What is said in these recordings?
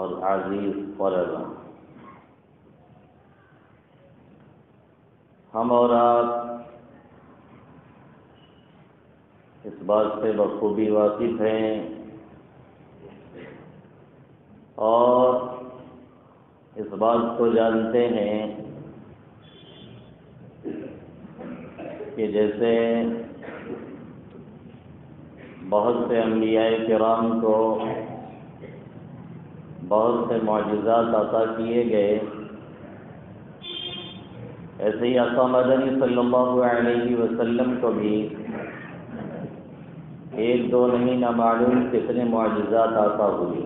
और आजीज फरजा हम और आप इस बात से बखूबी वाकिफ हैं। और इस बात को जानते हैं कि जैसे बहुत से अम्बिया कराम को बहुत से मुआजात अदा किए गए। ऐसे ही असा मदनी सल्लल्लाहु को भी एक दो नहीं, न मालूम कितने मुआजात आता हुए।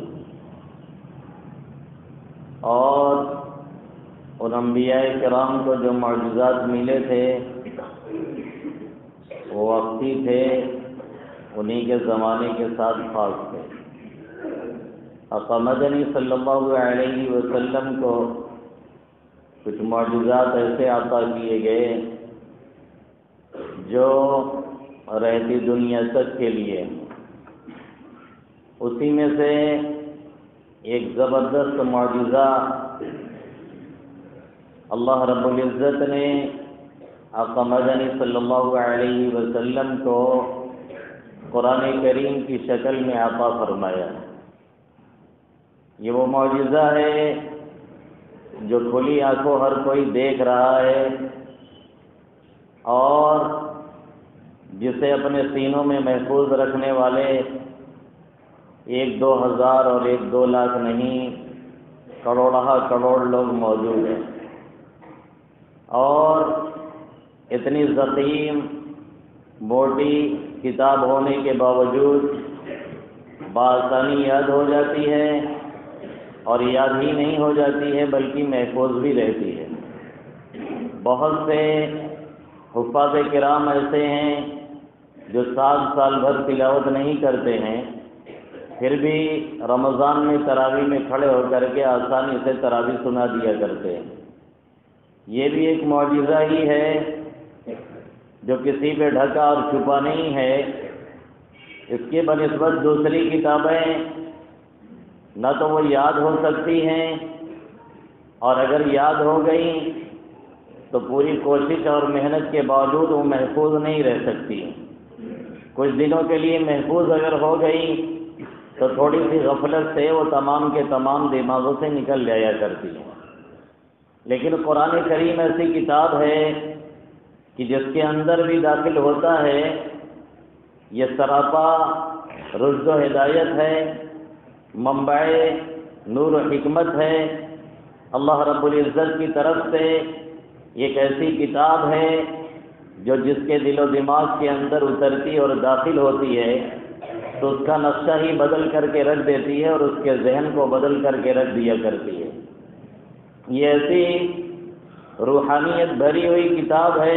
और उन अम्बिया कराम को जो मुआजात मिले थे, वो वक्ती थे, उन्हीं के ज़माने के साथ खास थे। अकमदनी सल्लल्लाहु वसल्लम को कुछ मुआजात ऐसे आता किए गए, जो रहती दुनिया तक के लिए। उसी में से एक ज़बरदस्त मौजूदा अल्लाह रब्बुल इज़्ज़त ने अकमदनी सल्लल्लाहु अलैहि वसल्लम को कुरान करीम की शक्ल में आता फरमाया। ये वो मौजूदा है जो खुली आँखों हर कोई देख रहा है और जिसे अपने सीनों में महफूज रखने वाले एक दो हज़ार और एक दो लाख नहीं करोड़ा करोड़ लोग मौजूद हैं। और इतनी जकीम मोटी किताब होने के बावजूद बासानी याद हो जाती है और याद ही नहीं हो जाती है, बल्कि महफूज भी रहती है। बहुत से हुफाज कराम ऐसे हैं जो साल साल भर तिलावत नहीं करते हैं, फिर भी रमज़ान में तरावी में खड़े होकर के आसानी से तरावी सुना दिया करते हैं। ये भी एक मुआजा ही है, जो किसी पे ढका और छुपा नहीं है। इसके बनस्बत दूसरी किताबें न तो वो याद हो सकती हैं, और अगर याद हो गई तो पूरी कोशिश और मेहनत के बावजूद वो महफूज नहीं रह सकती। कुछ दिनों के लिए महफूज अगर हो गई तो थोड़ी सी गफलत से वो तमाम के तमाम दिमागों से निकल जाया करती है। लेकिन कुरान करीम ऐसी किताब है कि जिसके अंदर भी दाखिल होता है, ये सरापा रुज हिदायत है, मंबाए नूर हमत है। अल्लाह रब्बुल इज़्ज़त की तरफ़ से एक ऐसी किताब है जो जिसके दिलो दिमाग के अंदर उतरती और दाखिल होती है तो उसका नक्शा ही बदल करके रख देती है और उसके जहन को बदल करके रख दिया करती है। ये ऐसी रूहानियत भरी हुई किताब है,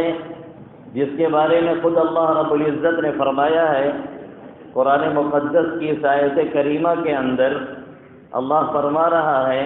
जिसके बारे में खुद अल्लाह रब्बुल इज़्ज़त ने फरमाया है। कुरान मुक़द्दस की सायत करीमा के अंदर अल्लाह फरमा रहा है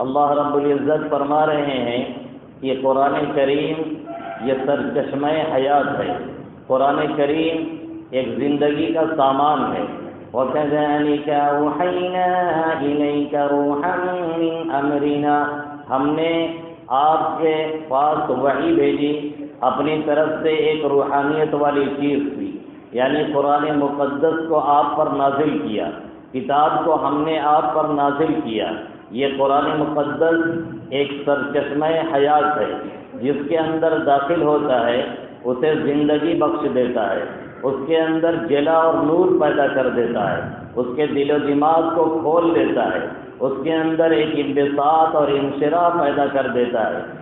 अल्लाह रब्ज़त फरमा रहे हैं ये कुरान करीम, ये सरचश्म हयात है। कुरान करीम एक ज़िंदगी का सामान है। अमरीना। हमने आपके पास वही भेजी, अपनी तरफ़ से एक रूहानियत वाली चीज़ थी यानी कुरान मुक़द्दस को आप पर नाजिल किया। किताब को हमने आप पर नाजिल किया। ये कुरान मुक़दस एक सरचश्म हयात है, जिसके अंदर दाखिल होता है, उसे ज़िंदगी बख्श देता है, उसके अंदर जला और नूर पैदा कर देता है, उसके दिलो दिमाग को खोल देता है, उसके अंदर एक इम्बसात और इंशरा पैदा कर देता है।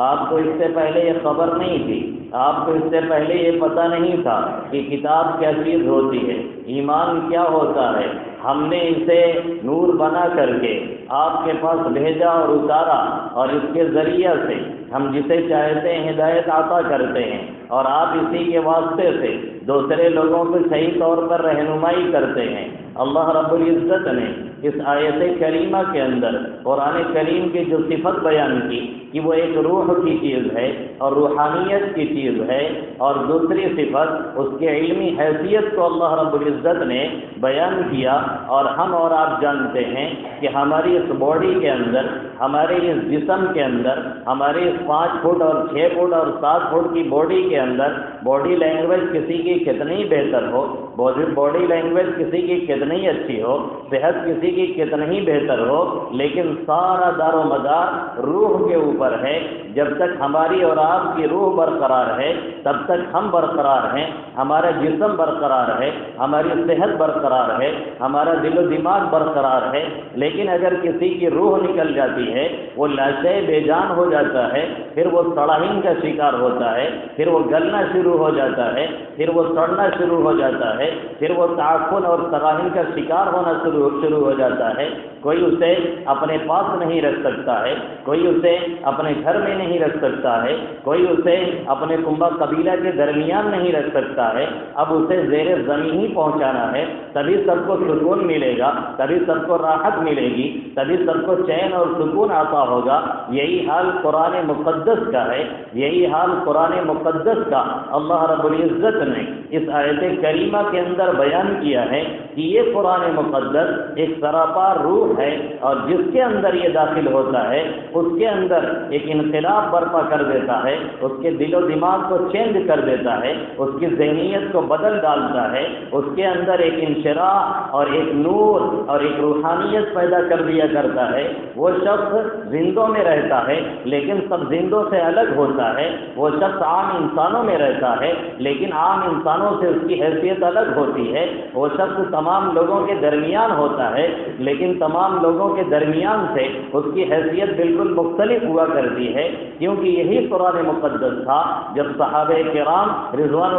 आपको इससे पहले ये खबर नहीं थी। आपको इससे पहले ये पता नहीं था कि किताब क्या चीज़ होती है। ईमान क्या होता है? हमने इसे नूर बना करके आपके पास भेजा और उतारा और इसके ज़रिए से हम जिसे चाहते हैं हिदायत आता करते हैं और आप इसी के वास्ते से दूसरे लोगों को सही तौर पर रहनुमाई करते हैं। अल्लाह रब्बुल इज़्ज़त ने इस आयत करीमा के अंदर, कुरान करीम की जो सिफत बयान की कि वो एक रूह की चीज़ है और रूहानियत की चीज़ है और दूसरी सिफत, उसके इल्मी हैसियत को अल्लाह रब्बुल इज़्ज़त ने बयान किया और हम और आप जानते हैं कि हमारी इस बॉडी के अंदर, हमारे इस जिसम के अंदर, हमारे इस पाँच फुट और छः फुट और सात फुट की बॉडी के अंदर बॉडी लैंग्वेज किसी की कितनी बेहतर हो, बॉडी लैंग्वेज किसी की कितनी अच्छी हो, सेहत किसी की ही बेहतर हो, लेकिन सारा दारो मदार रूह के ऊपर है। जब तक हमारी और आपकी रूह बरकरार है, तब तक हम बरकरार हैं, हमारा जिसम बरकरार है, हमारी सेहत बरकरार है, हमारा दिलो दिमाग बरकरार है। लेकिन अगर किसी की रूह निकल जाती है, वो लाशे बेजान हो जाता है, फिर वो सड़ाहीन का शिकार होता है, फिर वो गलना शुरू हो जाता है, फिर वो सड़ना शुरू हो जाता है, फिर वो ताकुन और सराहीन का शिकार होना शुरू शुरू हो जाता है, कोई उसे अपने पास नहीं रख सकता है, कोई उसे अपने घर में नहीं रख सकता है, कोई उसे अपने कुंभा कबीला के दरमियान नहीं रख सकता है, अब उसे जेर ज़मीन ही पहुंचाना है, तभी सबको सुकून मिलेगा, तभी सबको राहत मिलेगी, तभी सबको चैन और सुकून आता होगा, यही हाल कुरान मुक़द्दस का है, यही हाल कुरान मुक़द्दस का अल्लाह रबुल्ज़त ने इस आयत करीमा के अंदर बयान किया है कि ये कुरान मुक़द्दस एक सरापार रूह है और जिसके अंदर ये दाखिल होता है, उसके अंदर एक इनकलाब बर्पा कर देता है, उसके दिलो दिमाग को चेंज कर देता है, उसकी जहनीत को बदल डालता है, उसके अंदर एक इंशरा और एक नूर और एक रूहानियत पैदा कर दिया करता है। वो शख्स जिंदों में रहता है, लेकिन सब जिंदों से अलग होता है। वो शख्स आम इंसानों में रहता है, लेकिन आम इंसानों से उसकी हैसियत अलग होती है। वो शख्स तमाम लोगों के दरमियान होता है लेकिन तमाम लोगों के दरमियान से उसकी हैसियत बिल्कुल मुख्तलिफ़ हुआ करती है, क्योंकि यही कुरान मुक़दस था जब सहाब कराम रिजवान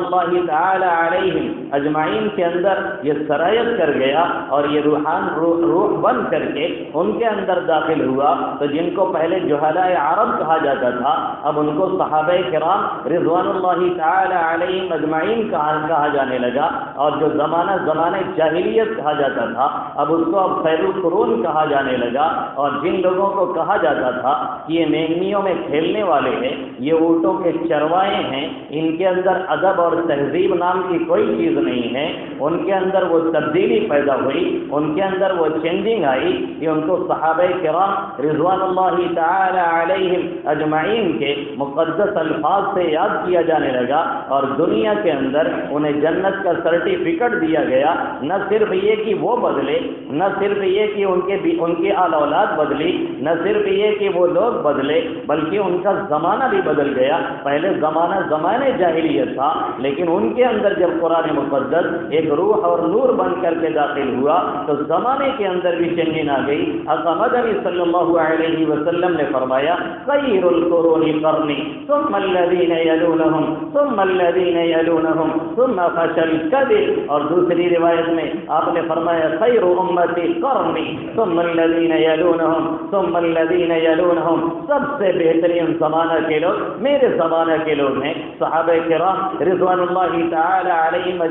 अजमाइन के अंदर ये सरायत कर गया और ये रूहान रूह रूह बन करके उनके अंदर दाखिल हुआ। तो जिनको पहले जहला अरब कहा जाता था, अब उनको सहाब कराम रिजवान अजमाइन कहा कहा जाने लगा। और जो ज़माना ज़माने जाहिलियत कहा जाता था, अब उसको अब खैरुलकुरून कहा जाने लगा और जिन लोगों को कहा जाता था कि ये मेंगनियों में खेलने वाले हैं, ये ऊँटों के चरवाए हैं, इनके अंदर अदब और तहजीब नाम की कोई चीज़ नहीं है। उनके अंदर वो तब्दीली पैदा हुई, उनके अंदर वो चेंजिंग आई कि उनको सहाब कराम रिजवान अजमाइन के मुकदस अल्फाज से याद किया जाने लगा और दुनिया के अंदर उन्हें जन्नत का सर्टिफिकेट दिया गया। न सिर्फ़ ये कि वो बदले, न सिर्फ़ ये कि उनके उनकी आल औलाद बदली, न सिर्फ़ ये कि वो लोग बदले, बल्कि उनका ज़माना भी बदल गया। पहले ज़माना ज़माने जाहिलियत था, लेकिन उनके अंदर जब कुरान मुकदस एक रूह और नूर बन करके दाखिल हुआ तो ज़माने के अंदर भी चेंजिंग आ गई। अकमद अली सल्लल्लाहु अलैहि वसल्लम ने फरमाया खैरुल कुरूनी करनी, सुम्मा अल्लज़ीन यलूनहुम, सुम्मा अल्लज़ीन यलूनहुम, सुम्मा फशल कदिर। और दूसरी रिवायत में आपने फरमाया खैरु उम्मती करनी सुम्मा अल्लज़ीन यलूनहुम सुम्मा सबसे बेहतरीन ज़माना के लोग मेरे ज़माना के लोग हैं सहाब किराम रिजवानुल्लाहि तआला अलैहिम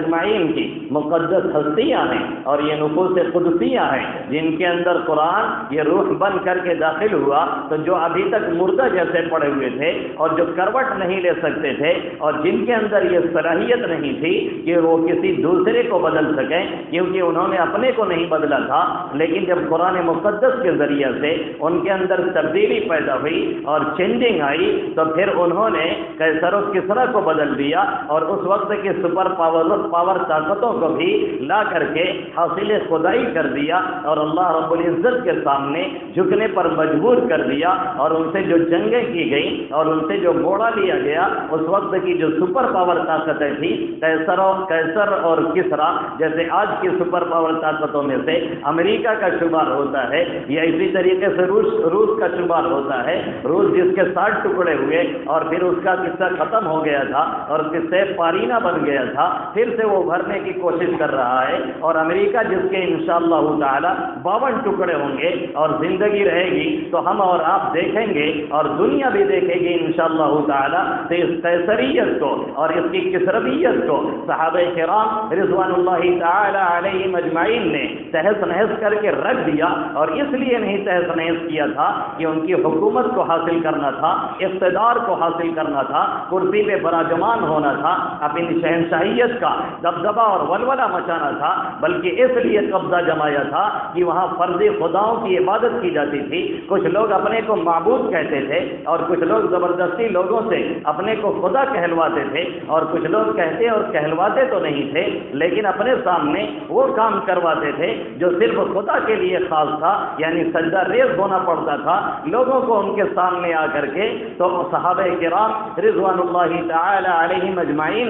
की मुकद्दस हस्तियाँ हैं और ये नफूस कुदसियाँ हैं जिनके अंदर कुरान ये रूह बन करके दाखिल हुआ तो जो अभी तक मुर्दा जैसे पड़े हुए थे और जो करवट नहीं ले सकते थे और जिनके अंदर ये सलाहियत नहीं थी कि वो किसी दूसरे को बदल सकें क्योंकि उन्होंने अपने को नहीं बदला था लेकिन जब कुरान मुकदस के ज़रिए से उनके अंदर तब्दीली पैदा हुई और चेंजिंग आई तो फिर उन्होंने कैसर किसरा को बदल दिया और उस वक्त की सुपर पावर पावर ताकतों को भी ला करके हासिल खुदाई कर दिया और अल्लाह रब्बुल इज़्ज़त के सामने झुकने पर मजबूर कर दिया और उनसे जो जंगें की गई और उनसे जो मोड़ा लिया गया, उस वक्त की जो सुपर पावर ताकतें थी, कैसर कैसर और किसरा, जैसे आज की सुपर पावर ताकतों में से अमेरिका का शुमार होता है, या इसी तरीके से रूस रूस का शुमार होता है। रूस जिसके साठ टुकड़े हुए और फिर उसका किस्सा खत्म हो गया था और किस्से पारीना बन गया था, फिर से वो भरने की कोशिश कर रहा है और अमेरिका जिसके इंशाला बावन टुकड़े होंगे और ज़िंदगी रहेगी तो हम और आप देखेंगे और दुनिया भी देखेगी इंशाला तो इस कैसरियत को और इसकी किसरबियत को। साहब कराम रिजवान ने तहस नहस करके रख दिया और इसलिए नहीं तहस नहस किया था कि उनकी हुकूमत को हासिल करना था, इकतदार को हासिल करना था, कुर्सी पे बराजमान होना था, अपनी शहनशाहियत का दबदबा और वलवला मचाना था, बल्कि इसलिए कब्जा जमाया था कि वहाँ फ़र्ज़ खुदाओं की इबादत की जाती थी। कुछ लोग अपने को मबूद कहते थे और कुछ लोग ज़बरदस्ती लोगों से अपने को खुदा कहलवाते थे और कुछ लोग कहते और कहलवाते तो नहीं थे, लेकिन अपने सामने वो काम करवाते थे जो सिर्फ़ खुदा के लिए खास था, यानी सज्जा रेज होना पड़ता था, लोगों को उनके सामने आकर के तो साहब कराम रिजवान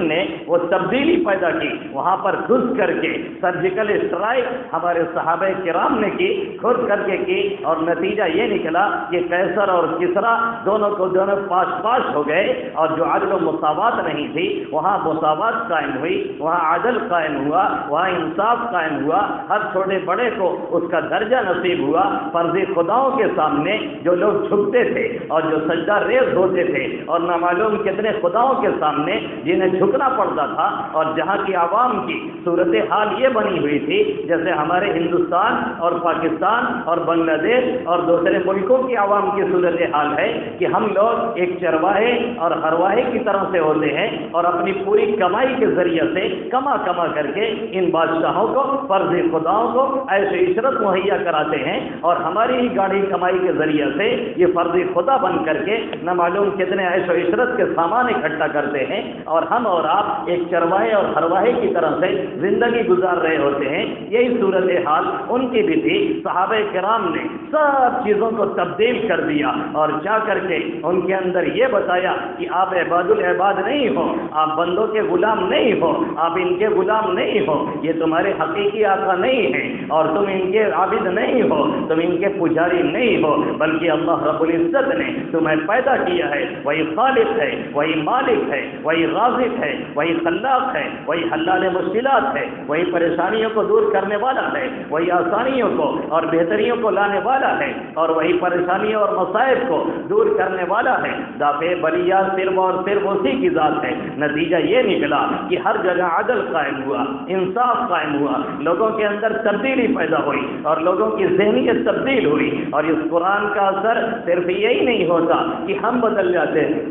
ने वो तब्दीली पैदा की। वहाँ पर घुस करके सर्जिकल स्ट्राइक हमारे साहब कराम ने की, खुद करके की, और नतीजा ये निकला कि कैसर और किसरा दोनों को दोनों पास पास हो गए, और जो आदल मसावत नहीं थी, वहाँ मसावत कायम हुई, वहाँ आदल कायम हुआ, वहाँ इंसाफ कायम हुआ, हर छोटे बड़े को उसका दर्जा नसीब हुआ। फर्जी खुदाओं के सामने जो लोग झुकते थे और जो सज्जा रेज होते थे और नामालूम कितने खुदाओं के सामने जिन्हें झुकना पड़ता था और जहाँ की आवाम की सूरत हाल ये बनी हुई थी, जैसे हमारे हिंदुस्तान और पाकिस्तान और बांग्लादेश और दूसरे मुल्कों की आवाम की सूरत हाल है कि हम लोग एक चरवाहे और हरवाहे की तरह से होते हैं और अपनी पूरी कमाई के ज़रिए से कमा कमा करके इन बादशाहों को, फर्जी खुदाओं को ऐसे इशरत मुहैया कराते हैं और हमारी ही गाढ़ी कमाई के ज़रिए से ये फर्जी खुदा बन करके न मालूम कितने ऐशो इशरत के सामान इकट्ठा करते हैं और हम और आप एक चरवाहे और हरवाहे की तरह से ज़िंदगी गुजार रहे होते हैं। यही सूरत हाल उनकी भी थी। साहब कराम ने सब चीज़ों को तब्दील कर दिया और जा करके उनके अंदर ये बताया कि आप इबादुल इबाद नहीं हो, आप बंदों के गुलाम नहीं हो, आप इनके गुलाम नहीं हो। ये तुम्हारे हकीकी आका नहीं है और तुम इनके आबिद नहीं हो, तुम इनके पुजारी नहीं हो, बल्कि अल्लाह रब्बुल इज़्ज़त ने तुम्हें पैदा किया है। वही खालिक है, वही मालिक है, वही राजिक है, वही खल्लाक है, वही हल्लाल मुश्किलात है, वही परेशानियों को दूर करने वाला है, वही आसानियों को और बेहतरियों को लाने वाला है और वही परेशानियों और मसाइब को दूर करने वाला है। दाफे बलिया सिर्फ़ और सिर्फ़ उसी की ज़ात है। नतीजा ये निकला कि हर जगह अदल कायम हुआ, इंसाफ कायम हुआ, लोगों के अंदर तब्दीली पैदा हुई और लोगों की जहनीत तब्दील हुई और इस कुरान का असर सिर्फ़ यही नहीं होता कि हम बदल जाते हैं।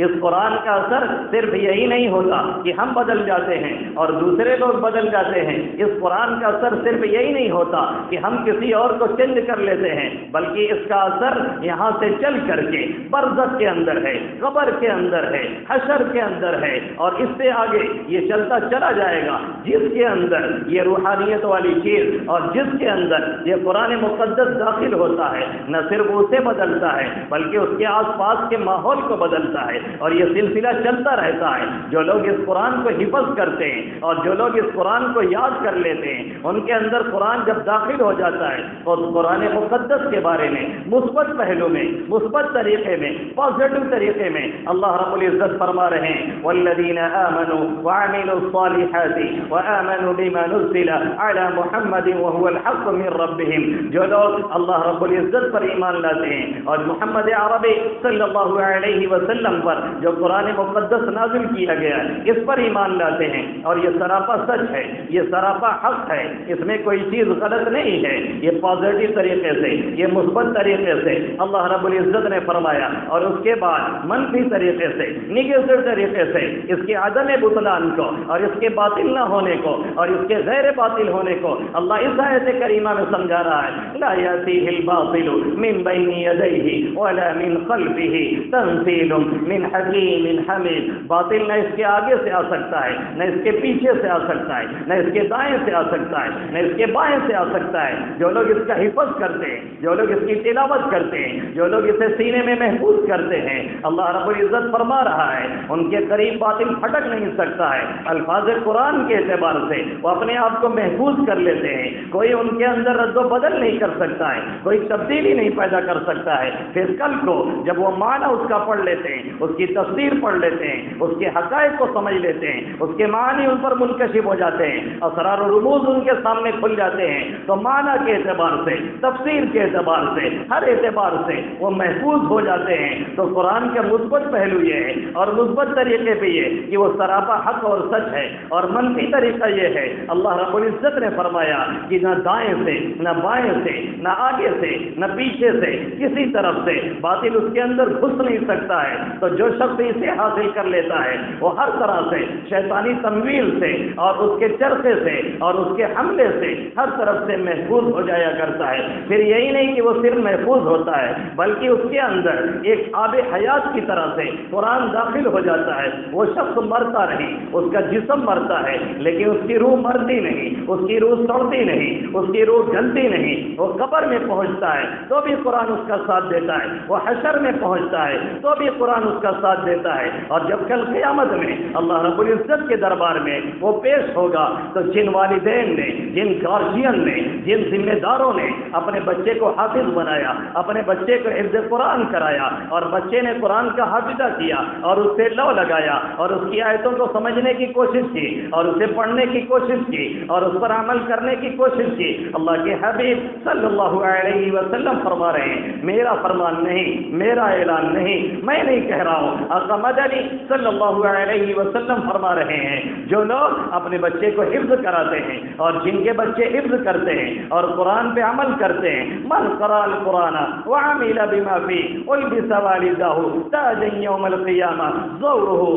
इस कुरान का असर सिर्फ़ यही नहीं होता कि हम बदल जाते हैं और दूसरे लोग बदल जाते हैं। इस कुरान का असर सिर्फ़ यही नहीं होता कि हम किसी और को चेंज कर लेते हैं, बल्कि इसका असर यहाँ से चल करके बरजत के अंदर है, कबर के अंदर है, हशर के अंदर है, और इससे आगे ये चलता चला जाएगा। जिसके अंदर ये रूहानियत वाली चीज़ और जिसके अंदर ये कुरान मुकद्दस दाखिल होता है, न सिर्फ़ उसे बदलता है, बल्कि उसके आसपास के माहौल को बदलता है। और ये सिलसिला चलता रहता है। जो लोग इस कुरान को हिफज करते हैं और जो लोग इस कुरान को याद कर लेते हैं, उनके अंदर कुरान जब दाखिल हो जाता है तो कुरान मुकद्दस के बारे में, मुस्बत पहलू में, मुस्बत तरीके में, पॉजिटिव तरीके में अल्लाह रब्बुल इज़्ज़त फरमा रहे हैं वल्लदीन आमनु वअमिलु व वआमनु बिमा नुज़िला अला मुहम्मद व हुवा अल-हक़ मिन रब्बिहिम। जो लोग अल्लाह रब्बुल इज़्ज़त पर ईमान लाते हैं और मोहम्मद अरबी सल्लल्लाहु अलैहि वसल्लम पर जो कुरान मुकद्दस नाजिल किया गया, इस पर ईमान लाते हैं। और ये सरापा सच है, ये सरापा हक है, इसमें कोई चीज़ गलत नहीं है। ये पॉजिटिव तरीके से, ये मुस्बत तरीके से अल्लाह रब्बुल इज़्ज़त ने फरमाया। और उसके बाद मनफी तरीके से, निगेटिव तरीके से, इसके अदम बुतलान को, और इसके बातिल न होने को, और इसके गैर बातिल होने को अल्लाह इस आयत करीमा में समझा रहा है। ला यातीहिल बातिल मिन बैनी यदैहि, वला मिन खल्फिहि तंजीलुम मिन हकीम मिन हमीद बातिल न इसके आगे से आ सकता है, न इसके पीछे से आ सकता है, न इसके दाएँ से आ सकता है, न इसके बाएँ से आ सकता है। जो लोग इसका हिफज करते हैं, जो लोग इसकी तिलावत करते हैं, जो लोग इसे सीने में महफूज करते हैं, अल्लाह रब्बुल इज़्ज़त फरमा रहा है, उनके करीब बातिल फटक नहीं सकता है। अल्फाज कुरान के अतबार से वो अपने आप को महफूज कर लेते हैं। कोई उनके अंदर रद्द बदल नहीं कर सकता है, कोई तब्दीली नहीं पैदा कर सकता है। फिर कल को जब वो माना उसका पढ़ लेते हैं उसकी तस्वीर पढ़ लेते हैं, उसके हकायक को समझ लेते हैं, उसके मानी उन पर मुनकशिब हो जाते हैं, असरार रमूज उनके सामने खुल जाते हैं। तो माना के एतबार से, तफसीर के एतबार से, हर एतबार से वो महफूज हो जाते हैं। तो कुरान के मुस्बत पहलू ये है और मुस्बत तरीके पे ये कि वो सरापा हक और सच है और मनफी तरीका ये है। अल्लाह रब्बुल इज़्ज़त ने फरमाया कि ना दाएँ से, न बाएँ से, न आगे से, न पीछे से, किसी तरफ़ से बातिल उसके अंदर घुस नहीं सकता है। तो जो शख्स इसे हासिल कर लेता है, वो हर तरह से शैतानी तनवीर से और उसके चरखे से और उसके हमले से हर तरफ़ से महफूज हो जाया करता है। फिर यही नहीं कि वो सिर्फ़ महफूज होता है, बल्कि उसके अंदर एक आब हयात की तरह से कुरान दाखिल हो जाता है। वो शख्स मरता नहीं, उसका जिसम मरता है, लेकिन उसकी रूह मरती नहीं, उसकी रूह सड़ती नहीं, उसकी रूह जलती नहीं, वो कबर में पहुँचता है तो भी कुरान उसका साथ देता है, वो हशर में पहुँचता है तो भी कुरान उसका साथ देता है। और जब कल क़यामत में अल्लाह रब्बुल इज़्ज़त के दरबार में वो पेश होगा तो जिन वालिदैन ने, जिन गार्जियन ने, जिन जिम्मेदारों ने अपने बच्चे को हाफिज बनाया, अपने बच्चे को हिफ्ज कुरान कराया, और बच्चे ने कुरान का हाफिजा किया, और उससे लव लगाया, और उसकी आयतों को समझने की कोशिश की, और उसे पढ़ने की कोशिश की, और उस पर अमल करने की कोशिश की, अल्लाह के हबीब सल्लल्लाहु अलैहि वसल्लम फरमा रहे हैं, मेरा फरमान नहीं, मेरा ऐलान नहीं, मैं नहीं कह रहा सल्लल्लाहु अलैहि वसल्लम फरमा रहे हैं, जो लोग अपने बच्चे को हिफ्ज कराते हैं और जिनके बच्चे हिफ्ज करते हैं और कुरान पे अमल करते हैं, मन कराल कुराना वामिल बिमा फ़ी उलबिस वालिदाहु ताजन यौमल क़ियामा, ज़ौरुहु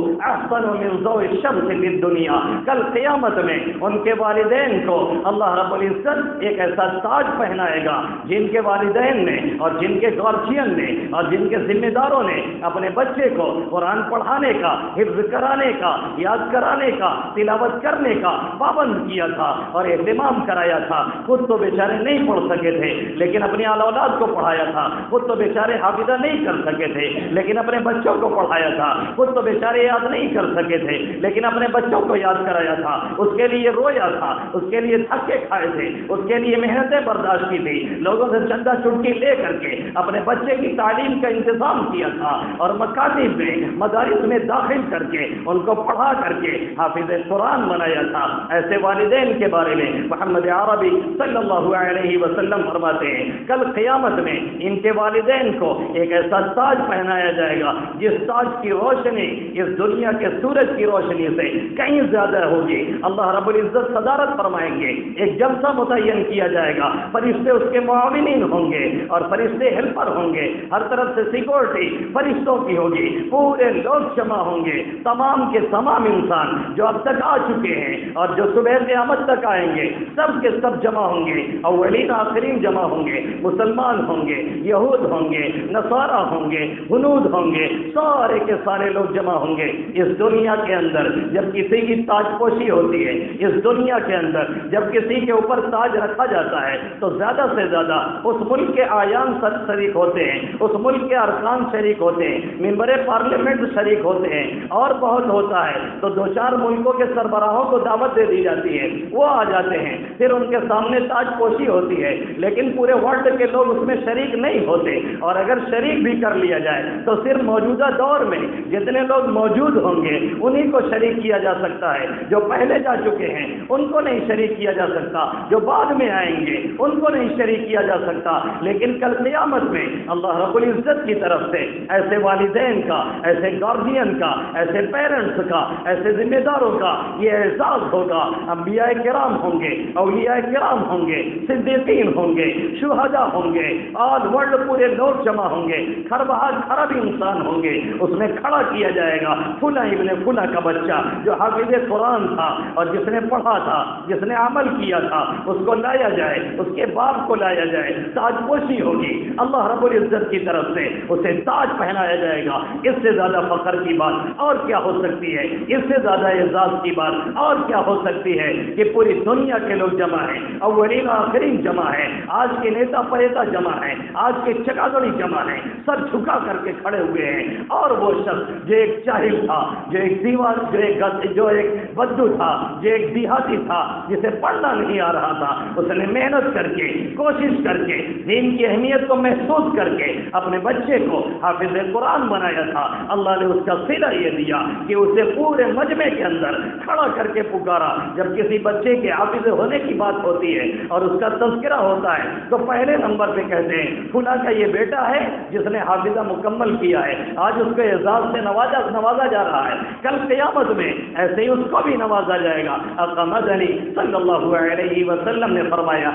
लिद्दुनिया कल क़यामत में उनके वालिदैन को अल्लाह रब्बुल इज़्ज़त एक ऐसा ताज पहनाएगा, जिनके वालिदैन ने और जिनके गार्जियन ने और जिनके जिम्मेदारों ने अपने बच्चे बच्चे को, कुरान पढ़ाने का, हिफ्ज कराने का, याद कराने का, तिलावत करने का पाबंद किया था और एहतमाम कराया था। खुद तो बेचारे नहीं पढ़ सके थे, लेकिन अपनी औलाद को पढ़ाया था। खुद तो बेचारे हाफिजा नहीं कर सके थे, लेकिन अपने बच्चों को पढ़ाया था। खुद तो बेचारे याद नहीं कर सके थे, लेकिन अपने बच्चों को याद कराया था। उसके लिए रोया था, उसके लिए थके खाए थे, उसके लिए मेहनतें बर्दाश्त की थी। लोगों से चंदा चुटकी ले करके अपने बच्चे की तालीम का इंतज़ाम किया था और मकातिब में मदारिस में दाखिल करके, उनको पढ़ा करके हाफिज कुरान बनाया था। ऐसे वालदेन के बारे में मोहम्मद अरबी सल्लल्लाहु अलैहि वसल्लम फरमाते हैं, कल क़यामत में इनके वालदेन को एक ऐसा ताज पहनाया जाएगा, जिस ताज की रोशनी, इस दुनिया के सूरज की रोशनी से कहीं ज़्यादा होगी। अल्लाह रब्बुल इज़्ज़त सदारत फरमाएँगे, एक जलसा मुतयन किया जाएगा, फरिश्ते उसके मुआविनीन होंगे और फरिश्ते हेल्पर होंगे, हर तरफ़ से सिक्योरिटी फरिश्तों की होगी। पूरे लोग जमा होंगे, तमाम के तमाम इंसान जो अब तक आ चुके हैं और जो सुबह से अमद तक आएँगे, सब के सब जमा होंगे अवलीन आखिरीन जमा होंगे, मुसलमान होंगे, यहूद होंगे, नसारा होंगे, हनूद होंगे, सारे के सारे लोग जमा होंगे। इस दुनिया के अंदर जब किसी की ताजपोशी होती है, इस दुनिया के अंदर जब किसी के ऊपर ताज रखा जाता है तो ज़्यादा से ज़्यादा उस मुल्क के आयाम शरीक होते हैं, उस मुल्क के अरकान शरीक होते हैं। मेंबर पार्लियामेंट शरीक होते हैं और बहुत होता है तो दो चार मुल्कों के सरबराहों को दावत दे दी जाती है, वो आ जाते हैं। फिर उनके सामने ताजपोशी होती है, लेकिन पूरे वर्ल्ड के लोग उसमें शरीक नहीं होते। और अगर शरीक भी कर लिया जाए तो सिर्फ़ मौजूदा दौर में जितने लोग मौजूद होंगे, उन्हीं को शरीक किया जा सकता है। जो पहले जा चुके हैं, उनको नहीं शरीक किया जा सकता। जो बाद में आएँगे, उनको नहीं शरीक किया जा सकता। लेकिन कल क़यामत में अल्लाह रब्बुल इज़्ज़त की तरफ़ से ऐसे वालिदैन का, ऐसे गार्जियन का, ऐसे पेरेंट्स का, ऐसे जिम्मेदारों का ये एहसास होगा। अम्बिया कराम होंगे अलिया कराम होंगे, सिद्दीकीन होंगे, शुहदा होंगे आज वर्ल्ड पूरे लोग जमा होंगे खरबहा खरब इंसान होंगे। उसमें खड़ा किया जाएगा, फुला इबन फुला का बच्चा, जो हाफिज कुरान था और जिसने पढ़ा था, जिसने अमल किया था, उसको लाया जाए, उसके बाप को लाया जाए, ताजपोशी होगी। अल्लाह रब्बुल इज़्ज़त की तरफ़ से उसे ताज पहनाया जाएगा। इससे ज़्यादा फख्र की बात और क्या हो सकती है? इससे ज़्यादा एजाज की बात और क्या हो सकती है कि पूरी दुनिया के लोग जमा है अवलीन आखिरीन जमा है, आज के नेता परेता जमा है, आज के चकागड़ी जमा है, सर झुका करके खड़े हुए हैं। और वो शख्स जो एक चाहिल था, जो एक दीवार, जो एक जो एक बद्दू था, जो एक देहाती था, जिसे पढ़ना नहीं आ रहा था, उसने मेहनत करके, कोशिश करके, दीन की अहमियत को महसूस करके अपने बच्चे को हाफिज कुरान बनाया। था। अल्लाह ने उसका सिला ये दिया कि उसे पूरे मजमे के अंदर खड़ा करके पुकारा। जब किसी बच्चे के हाफिज होने की बात होती है और उसका तस्करा होता है तो पहले नंबर पे कहते हैं, फुला का ये बेटा है जिसने हाफिजा मुकम्मल किया है। आज उसको एजाज से नवाजा नवाजा जा रहा है। कल क्यामत में ऐसे ही उसको भी नवाजा जाएगा। अकमद अली सल्लल्लाहु अलैहि ने फरमाया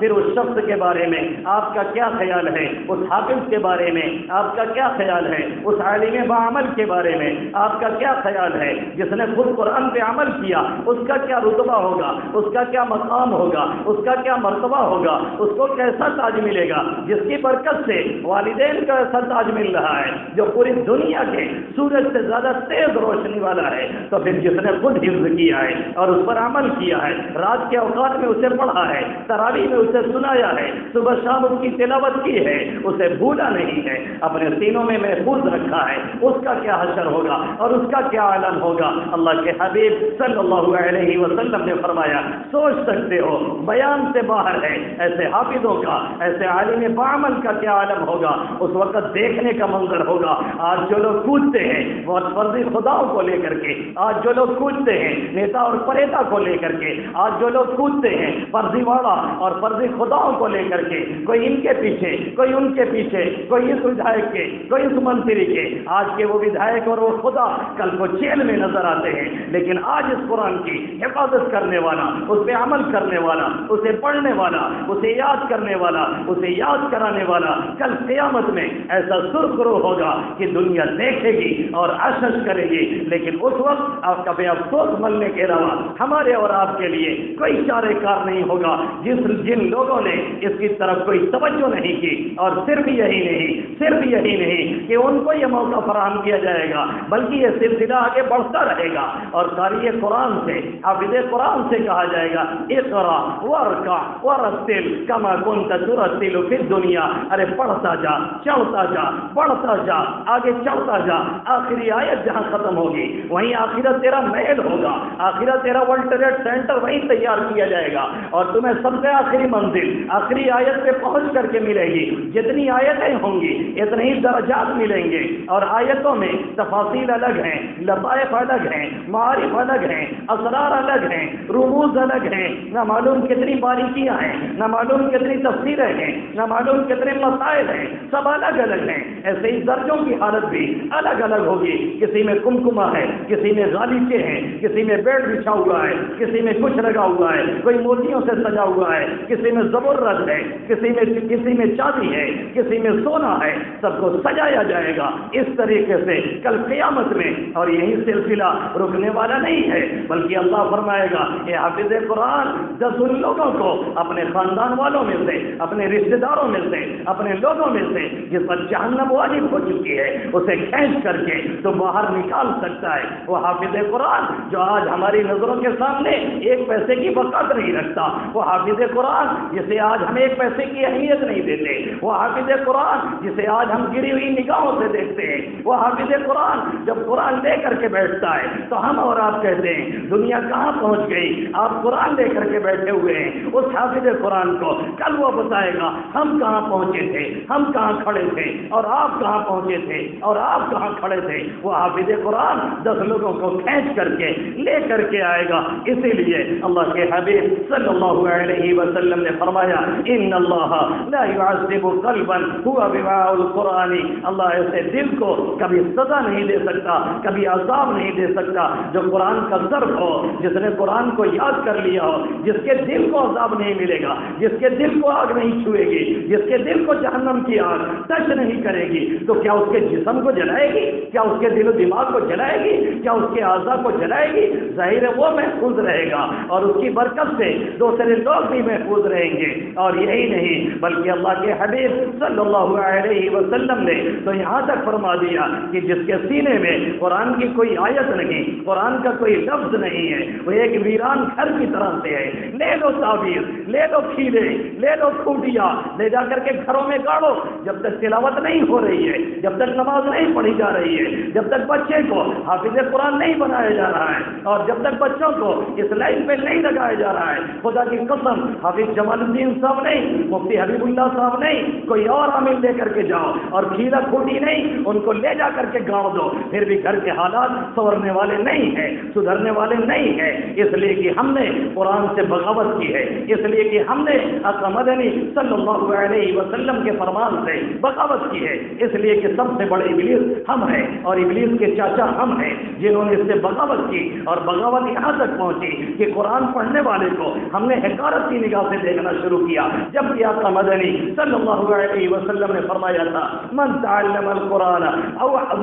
फिर उस शख्स के बारे में, आपका क्या ख्याल है? उस हाफिज के बारे में आपका क्या ख्याल है? उस आलिम बामल के बारे में आपका क्या ख्याल है? जिसने खुद कुरान पे अमल किया, उसका क्या रुतबा होगा? उसका क्या मकाम होगा? उसका क्या मरतबा होगा? उसको कैसा ताज मिलेगा? जिसकी बरकत से वालदे का ऐसा ताज मिल रहा है, जो पूरी दुनिया के सूरज से ज़्यादा तेज रोशनी वाला है। तो फिर जिसने खुद हिफ्ज किया है और उस पर अमल किया है, रात के अवकात में उसे पढ़ा है तरावी में उसे सुनाया है, सुबह शाम उसकी तिलावत की है उसे भूला नहीं है। अपने सीनों में महफूज रखा है। उसका क्या हशर होगा और उसका क्या आलम होगा? अल्लाह के हबीब सल्लल्लाहु अलैहि वसल्लम ने फरमाया, सोच सकते हो, बयान से बाहर है। ऐसे हाफिजों का, ऐसे आलिम बामल का क्या आलम होगा? उस वक्त देखने का मंजर होगा। आज जो लोग कूदते हैं वो फर्जी खुदाओं को लेकर के, आज जो लोग कूदते हैं, नेता और परेता को लेकर के, आज जो लोग कूदते हैं, फर्जीवाड़ा और फर्जी खुदाओं को लेकर के, कोई इनके पीछे, कोई उनके पीछे कोई इस विधायक के कोई इस मंत्री के। आज के वो विधायक और वो खुदा कल को जेल में नज़र आते हैं। लेकिन आज इस कुरान की हिफाजत करने वाला उस पर अमल करने वाला, उसे पढ़ने वाला, उसे याद करने वाला, उसे याद कराने वाला, कल क्यामत में ऐसा सुरखरू होगा कि दुनिया देखेगी और आशस करेगी। लेकिन उस वक्त आपका बेअफसोस मलने के अलावा हमारे और आपके लिए कोई चारे कार नहीं होगा। जिस जिन लोगों ने इसकी तरफ़ कोई तवज्जो नहीं की और और सिर्फ़ यही नहीं सिर्फ़ यही नहीं कि उनको ये मौका फराहम किया जाएगा, बल्कि ये सिलसिला आगे बढ़ता रहेगा। और कारी कुरान से हाफिज कुरान से कहा जाएगा, इकरा वर्का वरतिल कमा कुंत तुरतिल फिर दुनिया। अरे पढ़ता जा चढ़ता जा, बढ़ता जा, आगे चढ़ता जा, आखिरी आयत जहाँ खत्म होगी, वहीं आखिरत तेरा महल होगा, आखिरत तेरा वर्ल्ड ट्रेड सेंटर वहीं तैयार किया जाएगा। और तुम्हें सबसे आखिरी मंजिल, आखिरी आयत पे पहुँच करके मिलेगी जितनी आयतें होंगी, इतने ही दर्जात मिलेंगे। और आयतों में तफासिल अलग हैं लतायफ अलग हैं, मारिफ अलग हैं, असरार अलग हैं रूबूज अलग हैं। न मालूम कितनी बारीकियाँ हैं, न मालूम कितनी तस्वीरें हैं, न मालूम कितने मसाइल हैं, सब अलग अलग हैं। ऐसे ही दर्जों की हालत भी अलग अलग होगी। किसी में कुमकुमा है, किसी में गालीचे हैं, किसी में बेड बिछा हुआ है, किसी में कुछ लगा हुआ है, कोई मोतियों से सजा हुआ है, किसी में ज़बरदस्त है, किसी में किसी में चांदी है किसी में सोना है, सबको सजाया जाएगा। इस तरीके से कल क़यामत में, और यही सिलसिला रुकने वाला नहीं है, बल्कि अल्लाह फरमाएगा ये हाफिज कुरान, दस उन लोगों को अपने खानदान वालों में से, अपने रिश्तेदारों में से, अपने लोगों में से, जिस पर जहन्नम वाजिब हो चुकी है, उसे खींच करके तो बाहर निकाल सकता है। वो हाफिज कुरान, जो आज हमारी नज़रों के सामने एक पैसे की बकत नहीं रखता। वो हाफिज कुरान, जिसे आज हम एक पैसे की अहमियत नहीं देते, वो हाफिज कुरान, जिसे आज हम गिरी हुई निगाहों से देखते हैं वो हाफिज कुरान, जब कुरान लेकर के बैठता है तो हम और आप कहते हैं, दुनिया कहाँ पहुँच गई? आप कुरान लेकर के बैठे हुए हैं, उस हाफिज कुरान को, कल वो बताएगा, हम कहाँ पहुँचे थे? हम कहाँ खड़े थे? और आप कहाँ पहुँचे थे? और आप कहाँ खड़े थे? वो हाफिज कुरान दस लोगों को खींच करके, ले करके आएगा। इसीलिए अल्लाह के हबीब सल्लल्लाहु अलैहि वसल्लम ने फरमाया इन अल्लाह ला क़ल्बन हुवा बिवाउल कुरानी। अल्लाह ऐसे दिल को कभी सजा नहीं दे सकता, कभी अजाब नहीं दे सकता, जो कुरान का सर्फ हो, जिसने कुरान को याद कर लिया हो, जिसके दिल को अजाब नहीं मिलेगा, जिसके दिल को आग नहीं छुएगी, जिसके दिल को जहन्नम की आग टच नहीं करेगी तो क्या उसके जिसम को जलाएगी? क्या उसके दिल दिमाग को जलाएगी? क्या उसके आजा को जलाएगी? ज़ाहिर है वो महफूज रहेगा, और उसकी बरकत से दूसरे लोग भी महफूज रहेंगे, और यही नहीं, बल्कि अल्लाह के हबीब वसल्लम ने तो यहाँ तक फरमा दिया कि जिसके सीने में कुरान की कोई आयत नहीं, कुरान का कोई लफ्ज नहीं है, वो एक वीरान घर की तरह से है। ले लो ताबीर, ले लो खीले ले लो खूटिया, ले जा करके घरों में गाड़ो। जब तक तिलावत नहीं हो रही है, जब तक नमाज़ नहीं पढ़ी जा रही है, जब तक बच्चे को हाफिज कुरान नहीं बनाया जा रहा है, और जब तक बच्चों को इस लाइन पे नहीं लगाया जा रहा है, खुदा की कसम, हाफिज जमालुद्दीन साहब नहीं, मुफ्ती हबीबुल्ला साहब नहीं कोई और अमीर लेकर के जाओ और खीरा खोटी नहीं, उनको ले जा करके गाँव दो। फिर भी घर के हालात संवरने वाले नहीं है, सुधरने वाले नहीं है। इसलिए कि हमने कुरान से बगावत की है। इसलिए कि हमने अकमदनी सल्लल्लाहु अलैहि के फरमान से बगावत की है। इसलिए कि सबसे बड़े इबलीस हम हैं और इबलीस के चाचा हम हैं, जिन्होंने इससे बगावत की और बगावत यहाँ तक पहुँची कि कुरान पढ़ने वाले को हमने हकारत की निगाह से देखना शुरू किया। जब कि आपका मदनी सल्लल्लाहु अलैहि वसल्लम ने फरमाया था, मन तअल्लम कुरान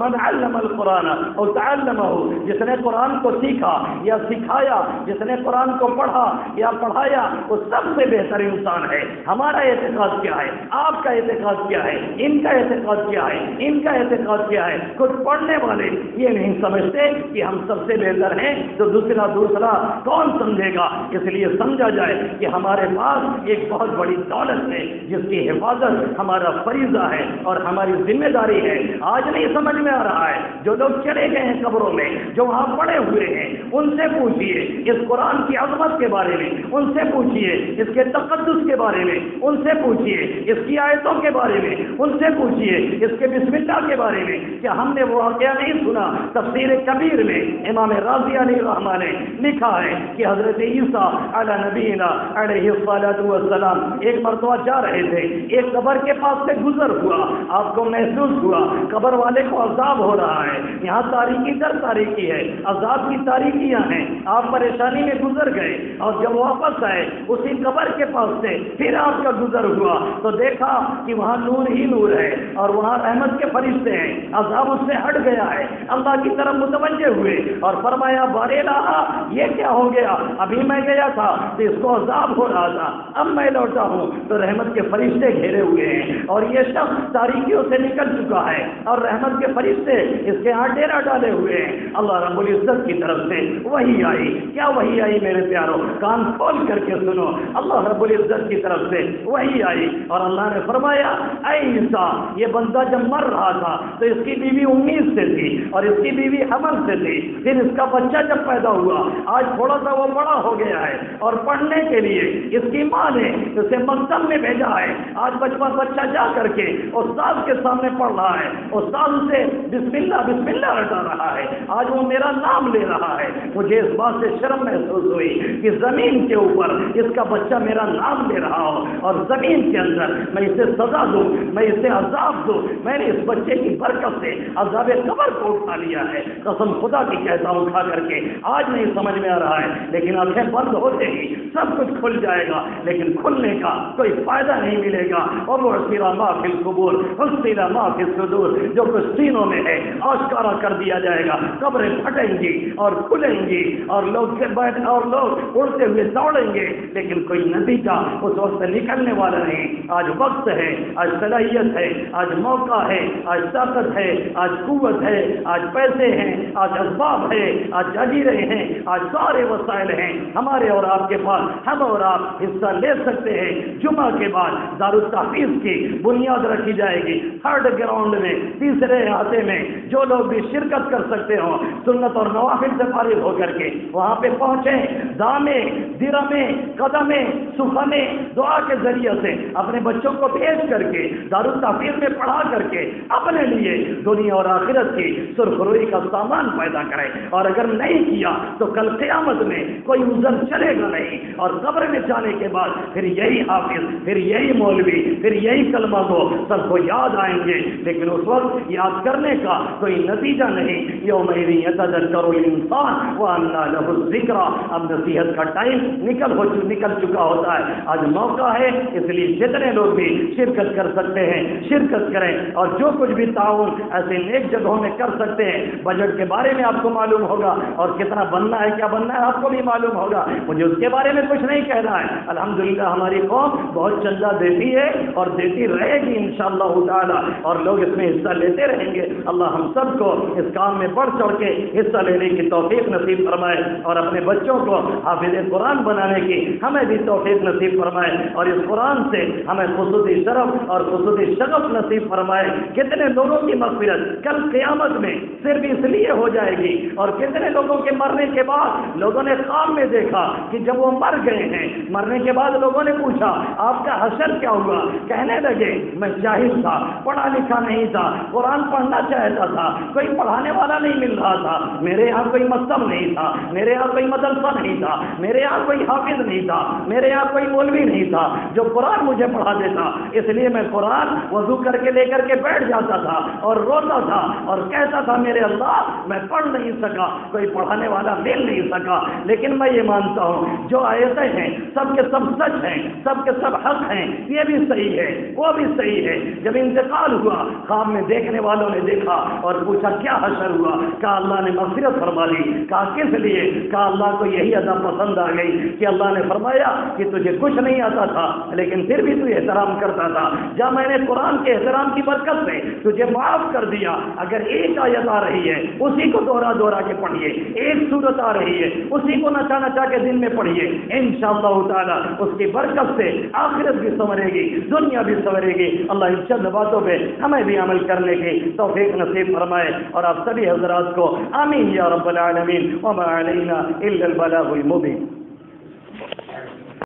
मन अल्लम कुरान और तअल्लमहु जिसने कुरान को सीखा या सिखाया, जिसने कुरान को पढ़ा या पढ़ाया, वो सबसे बेहतर इंसान है। हमारा एहतिकाद क्या है? आपका एहतिकाद क्या है? इनका एहतिकाद क्या है? इनका एहतिकाद क्या है? कुछ पढ़ने वाले ये नहीं समझते कि हम सबसे बेहतर हैं तो दूसरा दूसरा कौन समझेगा? इसलिए समझा जाए कि हमारे पास एक बहुत बड़ी दौलत है, जिसकी हिफाजत हमारा फरीजा है और हमारी ज़िम्मेदारी है। आज नहीं समझ में आ रहा है। जो लोग चले गए हैं कब्रों में, जो वहाँ पड़े हुए हैं, उनसे पूछिए इस कुरान की अजमत के बारे में। उनसे पूछिए इसके तकदस के बारे में। उनसे पूछिए इसकी आयतों के बारे में। उनसे पूछिए इसके बिस्मिल्लाह के बारे में क्या हमने वो वाक्य नहीं सुना। तफसीर कबीर में इमाम राज़ी अली रहमान ने लिखा है कि हज़रत ईसा अला नबीना अलैहिस्सलाम एक मरतबा जा रहे थे, एक कबर के पास से गुजर हुआ। आपको महसूस हुआ, कबर वाले को अजाब हो रहा है। यहाँ तारीखी दर तारीखी है, अजाब की तारीखियाँ हैं। आप परेशानी में गुजर गए और जब वापस आए, उसी कबर के पास से फिर आपका गुजर हुआ। तो देखा कि वहाँ नूर ही नूर है और वहाँ रहमत के फरिश्ते हैं। अजाब उससे हट गया है। अल्लाह की तरफ़ मुतवजे हुए और फरमाया, बारे रहा ये क्या हो गया? अभी मैं गया था तो इसको अजाब हो रहा था। अब मैं लौटा हूँ। तो रहमत के फरिश्ते घेरे हुए हुए हैं। और ये शख्स तारीखियों से निकल चुका है और रहमत के फरिश्ते इसके यहाँ डेरा डाले हुए हैं। अल्लाह रब्बुल इज़्ज़त की तरफ़ से वही आई। क्या वही आई मेरे प्यारो? कान खोल करके सुनो। अल्लाह रब्बुल इज़्ज़त की तरफ़ से वही आई। और अल्लाह ने फरमाया ऐसा ये बंदा जब मर रहा था तो इसकी बीवी उम्मीद से थी और इसकी बीवी हमल से थी। फिर इसका बच्चा जब पैदा हुआ, आज थोड़ा सा वो बड़ा हो गया है और पढ़ने के लिए इसकी माँ ने उसे मकतब में भेजा है। आज बचपन बच्चा जा करके उस्ताद के सामने पढ़ रहा है। उस्ताद उसे, बिस्मिल्लाह बिस्मिल्लाह रटा रहा है। आज वो मेरा नाम ले रहा है। मुझे इस बात से शर्म महसूस हुई कि ज़मीन के ऊपर इसका बच्चा मेरा नाम ले रहा हो और ज़मीन के अंदर मैं इसे सजा दूँ, मैं इसे अजाब दूँ। मैंने इस बच्चे की बरकत से अजाब कबर को उठा लिया है। कसम खुदा की कहता हूँ खा करके। आज नहीं समझ में आ रहा है, लेकिन आँखें बंद ही सब कुछ खुल जाएगा, लेकिन खुलने का कोई फ़ायदा नहीं मिलेगा। और वो हसीरा माफिल कबूर हसीरा माफिल सुदूर जो कुछ सीनों में है आश्कारा कर दिया जाएगा कब्रें फटेंगी और खुलेंगी और लोग बैठ और लोग उड़ते हुए दौड़ेंगे लेकिन कोई नतीजा उस वक्त निकलने वाला नहीं आज वक्त है आज सलाहियत है आज मौका है आज ताकत है आज कुवत है आज पैसे हैं आज असबाब है आज जागीरें हैं आज सारे वसाइल हैं हमारे और आपके पास हम और आप हिस्सा ले सकते हैं जुमा के बाद दारुल तहफीज की बुनियाद रखी जाएगी। थर्ड ग्राउंड में, तीसरे हाथे में, जो लोग भी शिरकत कर सकते हो, सुन्नत और नवाफिल से फारिग होकर के वहाँ पे पहुँचे। दामे, दिरमे, कदमे सुखने दुआ के ज़रिए से अपने बच्चों को भेज करके, दारुल तहफीज में पढ़ा करके अपने लिए दुनिया और आखिरत की सुरखरुई का सामान पैदा करें। और अगर नहीं किया तो कल क्यामत में कोई उजर चलेगा नहीं। और कब्र में जाने के बाद फिर यही हाफिज, फिर यही मौलवी, फिर यही कलमा को सबको याद आएँगे। लेकिन उस वक्त याद करने का कोई नतीजा नहीं। यो मेरी करो इंसान वो अल्लाह जिक्रा। अब नसीहत का टाइम निकल हो निकल चुका होता है। आज मौका है, इसलिए जितने लोग भी शिरकत कर सकते हैं, शिरकत करें। और जो कुछ भी ताउन ऐसे नेक जगहों में कर सकते हैं, बजट के बारे में आपको मालूम होगा। और कितना बनना है, क्या बनना है, आपको भी मालूम होगा। मुझे उसके बारे में कुछ नहीं कहना है। अल्हम्दुलिल्लाह, हमारी कौम बहुत चंदा देती है देती रहेगी इन ताला। और लोग इसमें हिस्सा लेते रहेंगे। अल्लाह हम सबको इस काम में बढ़ चढ़ के हिस्सा लेने की तोफीक नसीब फरमाए और अपने बच्चों को हाफिज कुरान बनाने की हमें भी तोफीक नसीब फरमाए और इस कुरान से हमें खसूसी शरफ और खसूसी शगफ नसीब फरमाए। कितने लोगों की मफफरत कल क़्यामत में सिर्फ़ इसलिए हो जाएगी और कितने लोगों के मरने के बाद लोगों ने काम में देखा कि जब वो मर गए हैं, मरने के बाद लोगों ने पूछा, आपका हशर क्या हुआ? कहने लगे, मैं जाहिल था पढ़ा लिखा नहीं था, कुरान पढ़ना चाहता था, कोई पढ़ाने वाला नहीं मिल रहा था, मेरे यहाँ कोई मकतब नहीं था, मेरे यहाँ कोई मदरसा नहीं था, मेरे यहाँ कोई हाफिज नहीं था, मेरे यहाँ कोई मौलवी नहीं था, जो कुरान मुझे पढ़ा देता, इसलिए मैं कुरान वज़ू करके लेकर के बैठ जाता था और रोता था और कहता था, मेरे अल्लाह, मैं पढ़ नहीं सका, कोई पढ़ाने वाला मिल नहीं सका, लेकिन मैं ये मानता हूँ, जो आयतें हैं सबके सब सच हैं सबके सब हक हैं, ये भी सही है। वो भी सही है। जब इंतकाल हुआ खाब में देखने वालों ने देखा और पूछा, क्या हशर हुआ? कहा, अल्लाह ने मफिरत फरमा ली कहा, किस लिए? कहा, अल्लाह को यही अदा पसंद आ गई कि अल्लाह ने फरमाया कि तुझे कुछ नहीं आता था, लेकिन फिर भी तू एहतराम करता था। जब मैंने कुरान के एहतराम की बरकत से तुझे माफ़ कर दिया। अगर एक आयत आ रही है, उसी को दोहरा दोहरा के पढ़िए। एक सूरत आ रही है, उसी को नचा नचा के दिन में पढ़िए। इन ताला, उसकी बरकत से आखिरत भी संवरेगी। दुनिया भी संवरेगी। अल्लाह इन चंद बातों पर हमें भी अमल करने की तोफीक नसीब फरमाए और आप सभी हजरात को आमीन या रबीन वमा मुबीन।